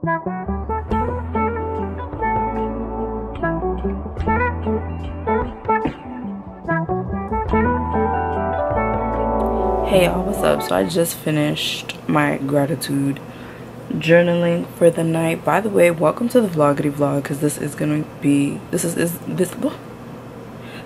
Hey y'all, what's up? So I just finished my gratitude journaling for the night. By the way, welcome to the vloggity vlog because this is gonna be this is is this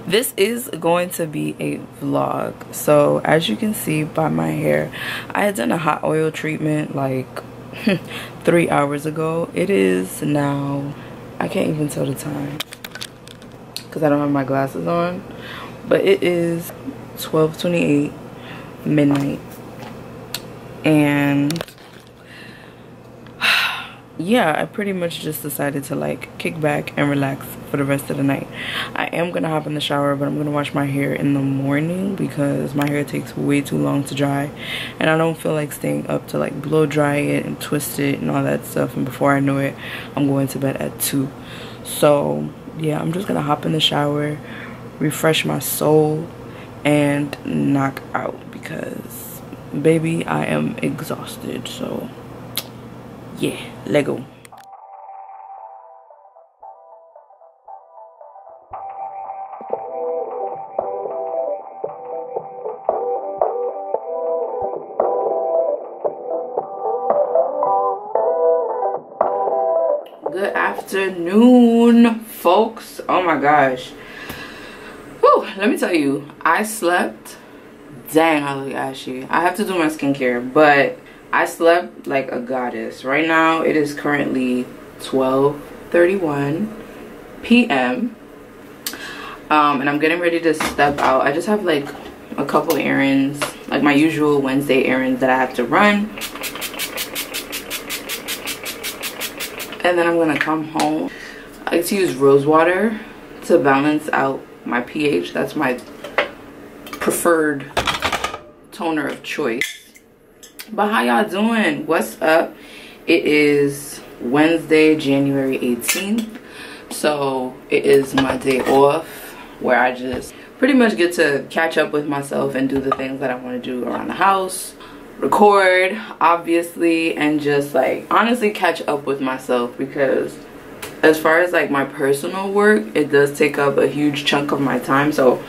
this is going to be a vlog. So as you can see by my hair, I had done a hot oil treatment like three hours ago. It is now I can't even tell the time because I don't have my glasses on, but it is 12:28 midnight and yeah i pretty much just decided to like kick back and relax for the rest of the night. I am gonna hop in the shower but i'm gonna wash my hair in the morning because my hair takes way too long to dry and i don't feel like staying up to like blow dry it and twist it and all that stuff and before i know it i'm going to bed at two. So yeah i'm just gonna hop in the shower refresh my soul and knock out because baby I am exhausted so yeah Lego. Good afternoon folks. Oh my gosh. Whew, let me tell you I slept dang i look ashy i have to do my skincare but i slept like a goddess. Right now it is currently 12:31 p.m um and i'm getting ready to step out. I just have like a couple errands like my usual wednesday errands that i have to run. And then i'm gonna come home. I like to use rose water to balance out my ph that's my preferred toner of choice but how y'all doing? What's up? It is wednesday january 18th so it is my day off where i just pretty much get to catch up with myself and do the things that i want to do around the house record obviously and just like honestly catch up with myself because as far as like my personal work it does take up a huge chunk of my time. So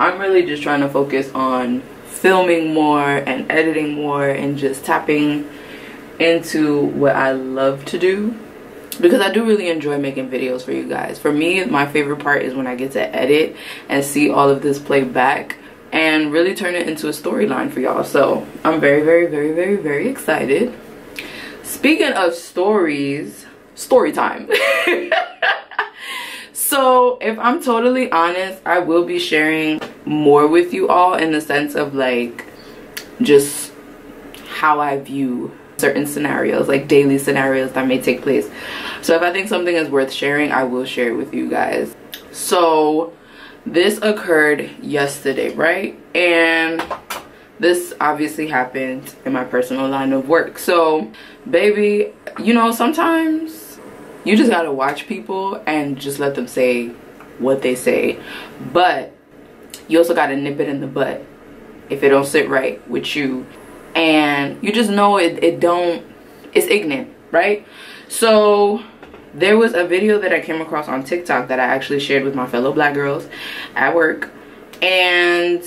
i'm really just trying to focus on filming more and editing more and just tapping into what I love to do because I do really enjoy making videos for you guys. For me, my favorite part is when I get to edit and see all of this play back and really turn it into a storyline for y'all. So I'm very, very, very, very, very excited. Speaking of stories, story time. so if i'm totally honest i will be sharing more with you all in the sense of like just how i view certain scenarios like daily scenarios that may take place. So if i think something is worth sharing i will share it with you guys. So this occurred yesterday right? And this obviously happened in my personal line of work. So baby you know sometimes you just gotta watch people and just let them say what they say. But you also gotta nip it in the butt if it don't sit right with you and you just know it, it don't it's ignorant right so there was a video that i came across on tiktok that i actually shared with my fellow black girls at work and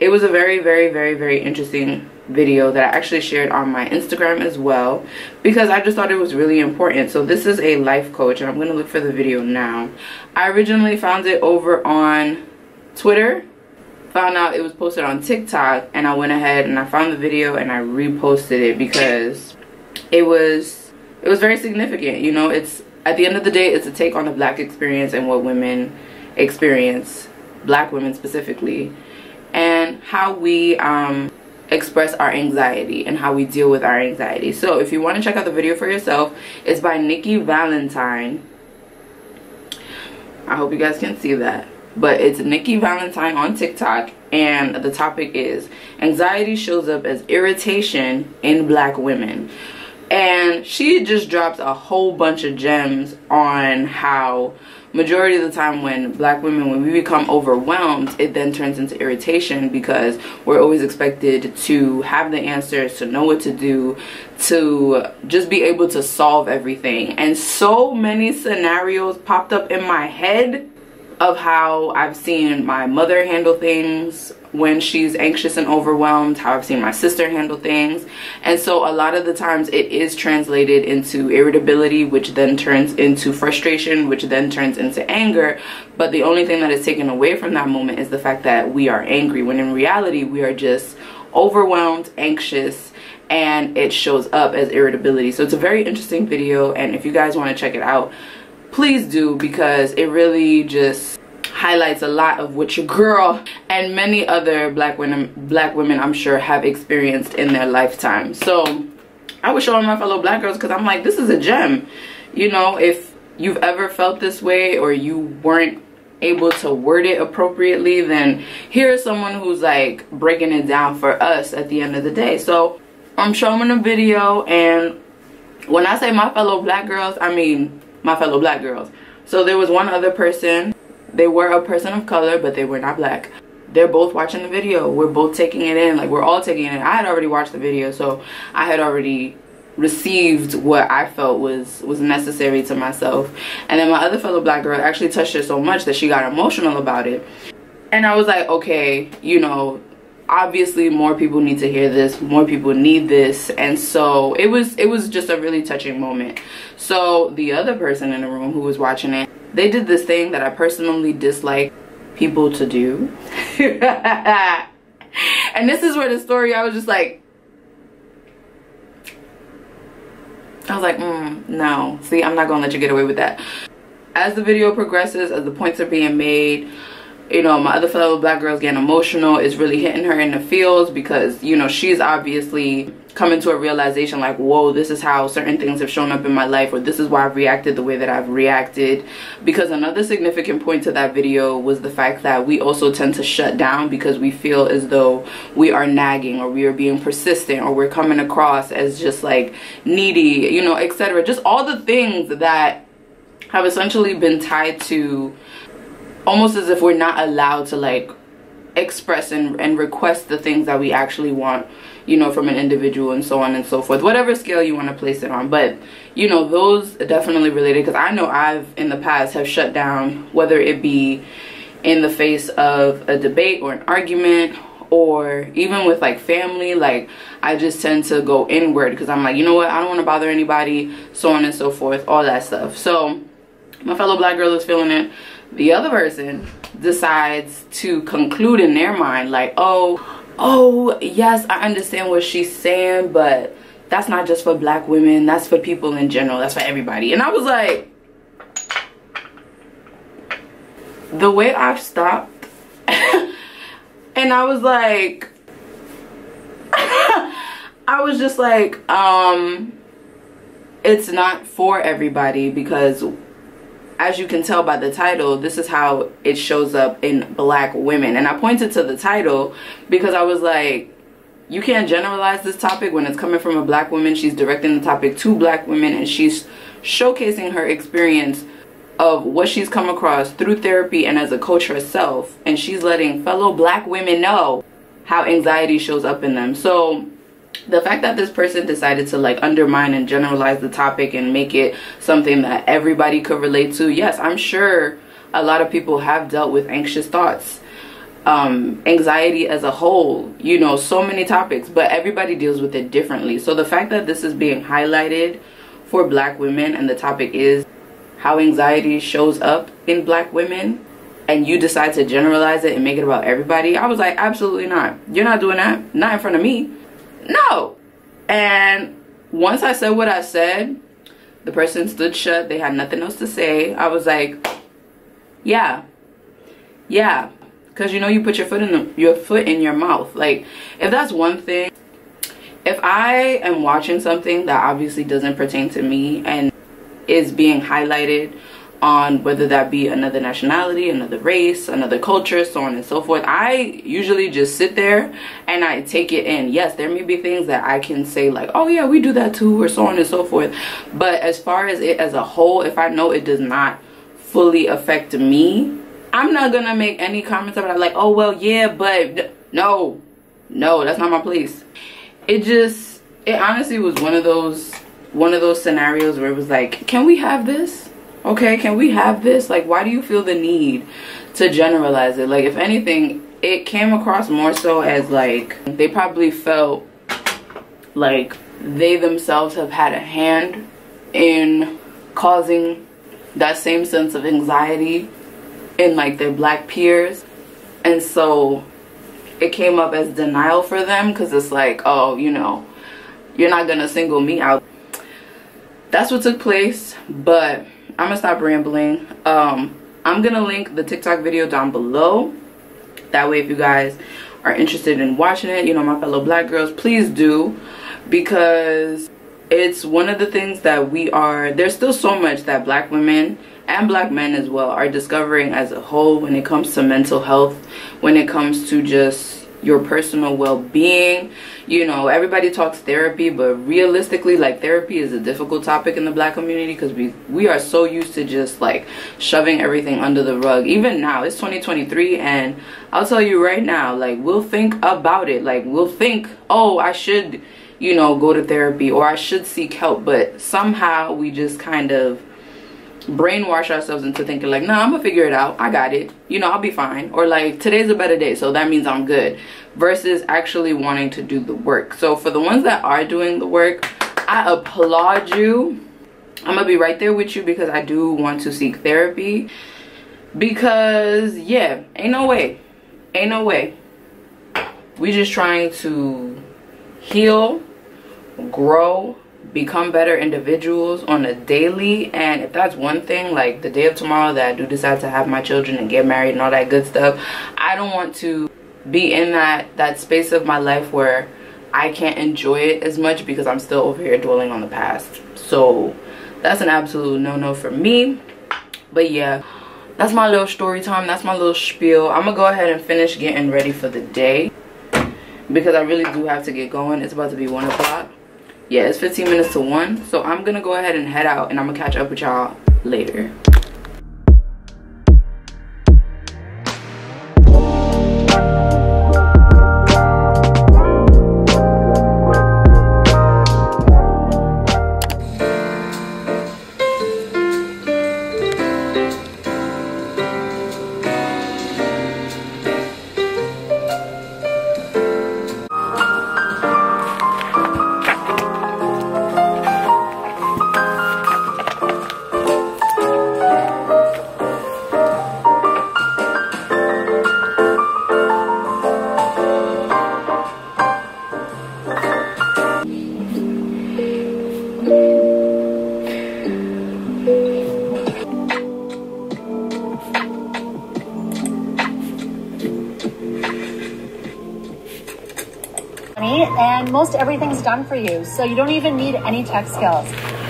it was a very very very very interesting video that I actually shared on my Instagram as well because I just thought it was really important. So this is a life coach and I'm going to look for the video now. I originally found it over on Twitter, found out it was posted on TikTok and I went ahead and I found the video and I reposted it because it was it was very significant. You know, it's at the end of the day it's a take on the black experience and what women experience, black women specifically and how we um express our anxiety and how we deal with our anxiety. So if you want to check out the video for yourself, it's by Nikki Valentine. I hope you guys can see that. But it's Nikki Valentine on TikTok and the topic is anxiety shows up as irritation in black women. And she just drops a whole bunch of gems on how majority of the time when black women when we become overwhelmed it then turns into irritation because we're always expected to have the answers to know what to do to just be able to solve everything and so many scenarios popped up in my head of how I've seen my mother handle things when she's anxious and overwhelmed, how I've seen my sister handle things. And so a lot of the times it is translated into irritability, which then turns into frustration, which then turns into anger. But the only thing that is taken away from that moment is the fact that we are angry, when in reality, we are just overwhelmed, anxious, and it shows up as irritability. So it's a very interesting video. And if you guys want to check it out, please do because it really just highlights a lot of what your girl and many other black women black women I'm sure have experienced in their lifetime. So I was showing my fellow black girls because I'm like, this is a gem. You know, if you've ever felt this way or you weren't able to word it appropriately, then here's someone who's like breaking it down for us at the end of the day. So I'm showing a video and when I say my fellow black girls, I mean my fellow black girls. So there was one other person. They were a person of color but they were not black. They're both watching the video. We're both taking it in. Like we're all taking it in. i had already watched the video so i had already received what i felt was was necessary to myself. And then my other fellow black girl actually touched her so much that she got emotional about it. And i was like okay you know obviously more people need to hear this more people need this and so it was it was just a really touching moment so the other person in the room who was watching it they did this thing that I personally dislike people to do. and this is where the story, I was just like, I was like, mm, no. See, I'm not going to let you get away with that. As the video progresses, as the points are being made, you know, my other fellow black girls getting emotional is really hitting her in the feels because, you know, she's obviously coming to a realization like whoa this is how certain things have shown up in my life or this is why I've reacted the way that I've reacted. Because another significant point to that video was the fact that we also tend to shut down because we feel as though we are nagging or we are being persistent or we're coming across as just like needy you know etc just all the things that have essentially been tied to almost as if we're not allowed to like express and, and request the things that we actually want you know from an individual and so on and so forth. Whatever scale you want to place it on. But you know those definitely related because i know i've in the past have shut down whether it be in the face of a debate or an argument or even with like family like i just tend to go inward because i'm like you know what? I don't want to bother anybody so on and so forth all that stuff. So my fellow black girl is feeling it the other person decides to conclude in their mind like oh oh yes i understand what she's saying but that's not just for black women that's for people in general that's for everybody. And i was like the way i stopped and i was like i was just like um it's not for everybody because as you can tell by the title, this is how it shows up in black women. And I pointed to the title because I was like, you can't generalize this topic when it's coming from a black woman. She's directing the topic to black women and she's showcasing her experience of what she's come across through therapy and as a coach herself. And she's letting fellow black women know how anxiety shows up in them. So the fact that this person decided to like undermine and generalize the topic and make it something that everybody could relate to yes i'm sure a lot of people have dealt with anxious thoughts um anxiety as a whole you know so many topics but everybody deals with it differently. So the fact that this is being highlighted for black women and the topic is how anxiety shows up in black women and you decide to generalize it and make it about everybody i was like absolutely not. You're not doing that. Not in front of me no. And once I said what I said, the person stood shut. They had nothing else to say. I was like, yeah, yeah. Because you know you put your foot in the, your foot in your mouth. Like, if that's one thing, if I am watching something that obviously doesn't pertain to me and is being highlighted on whether that be another nationality, another race, another culture, so on and so forth. I usually just sit there and I take it in. Yes, there may be things that I can say like, oh yeah, we do that too, or so on and so forth. But as far as it as a whole, if I know it does not fully affect me i'm not gonna make any comments about it like oh well yeah but no no that's not my place it just it honestly was one of those one of those scenarios where it was like can we have this okay can we have this? Like why do you feel the need to generalize it? Like if anything it came across more so as like they probably felt like they themselves have had a hand in causing that same sense of anxiety in like their black peers. And so it came up as denial for them because it's like oh you know you're not gonna single me out. That's what took place but i'm gonna stop rambling. Um i'm gonna link the tiktok video down below. That way if you guys are interested in watching it you know my fellow black girls please do. Because it's one of the things that we are there's still so much that black women and black men as well are discovering as a whole when it comes to mental health when it comes to just your personal well-being. You know everybody talks therapy but realistically like therapy is a difficult topic in the black community because we we are so used to just like shoving everything under the rug. Even now it's 2023 and i'll tell you right now like we'll think about it. Like we'll think oh i should you know go to therapy or i should seek help but somehow we just kind of brainwash ourselves into thinking like nah i'm gonna figure it out. I got it. You know i'll be fine. Or like today's a better day so that means i'm good. Versus actually wanting to do the work. So for the ones that are doing the work i applaud you. I'm gonna be right there with you because i do want to seek therapy. Because yeah ain't no way. Ain't no way. We just trying to heal grow become better individuals on a daily. And if that's one thing like the day of tomorrow that i do decide to have my children and get married and all that good stuff i don't want to be in that that space of my life where i can't enjoy it as much because i'm still over here dwelling on the past. So that's an absolute no-no for me. But yeah that's my little story time. That's my little spiel. I'm gonna go ahead and finish getting ready for the day because i really do have to get going. It's about to be one o'clock yeah it's 15 minutes to one so i'm gonna go ahead and head out and i'm gonna catch up with y'all later and most everything's done for you. So you don't even need any tech skills.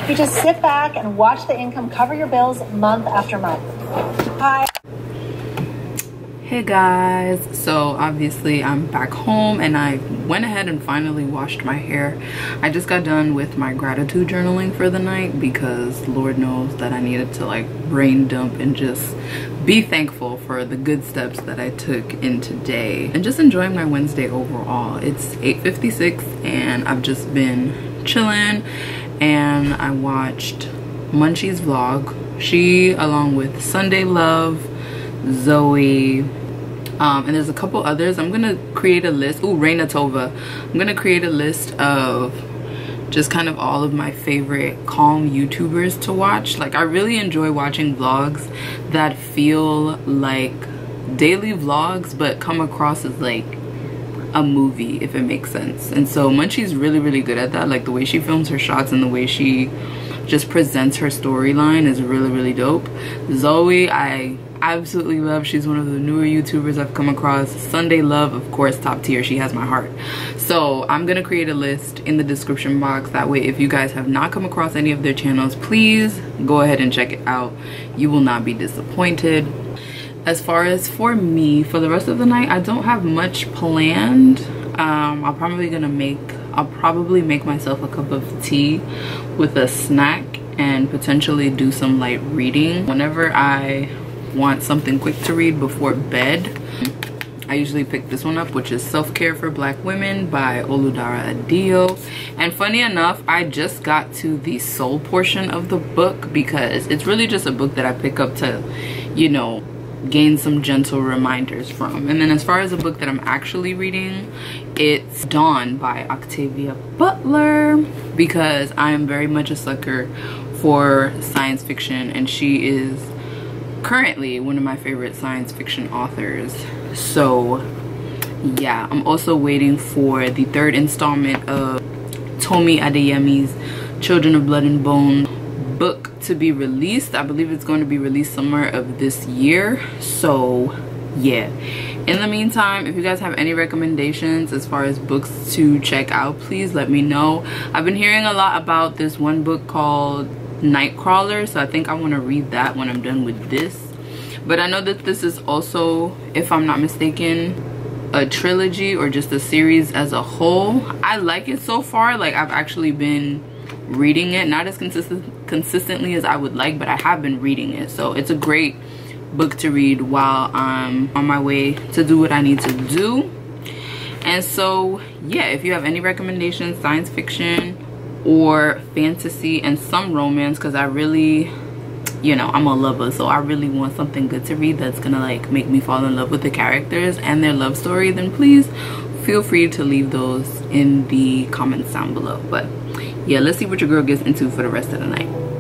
You just sit back and watch the income cover your bills month after month. Hi. Hey guys, so obviously I'm back home and I went ahead and finally washed my hair. I just got done with my gratitude journaling for the night because Lord knows that I needed to like brain dump and just be thankful for the good steps that I took in today and just enjoying my Wednesday overall. It's 8.56 and I've just been chilling and I watched Munchi's vlog. She along with Sundai Love, Zoe, um, and there's a couple others i'm gonna create a list oh Rayna Tova i'm gonna create a list of just kind of all of my favorite calm youtubers to watch like i really enjoy watching vlogs that feel like daily vlogs but come across as like a movie if it makes sense and so munchi's really really good at that like the way she films her shots and the way she just presents her storyline is really really dope zoe i absolutely love. She's one of the newer YouTubers I've come across. Sundai Love, of course, top tier. She has my heart. So I'm to create a list in the description box. That way, if you guys have not come across any of their channels, please go ahead and check it out. You will not be disappointed. As far as for me, for the rest of the night, I don't have much planned. Um, I'm probably to make, I'll probably make myself a cup of tea with a snack and potentially do some light reading whenever i want something quick to read before bed I usually pick this one up, which is Self-Care for Black Women by Oludara Adeeyo. And funny enough, I just got to the soul portion of the book because it's really just a book that I pick up to, you know, gain some gentle reminders from. And then as far as a book that I'm actually reading, it's Dawn by Octavia Butler because I am very much a sucker for science fiction and she is currently one of my favorite science fiction authors. So yeah i'm also waiting for the third installment of tomi adeyemi's children of blood and bone book to be released. I believe it's going to be released summer of this year. So yeah. In the meantime if you guys have any recommendations as far as books to check out please let me know. I've been hearing a lot about this one book called nightcrawler so i think i want to read that when i'm done with this. But i know that this is also if i'm not mistaken a trilogy or just a series as a whole. I like it so far like i've actually been reading it not as consistent consistently as i would like but i have been reading it. So it's a great book to read while i'm on my way to do what i need to do. And so yeah if you have any recommendations science fiction or fantasy and some romance because i really you know i'm a lover so i really want something good to read that's gonna like make me fall in love with the characters and their love story then please feel free to leave those in the comments down below. But yeah let's see what your girl gets into for the rest of the night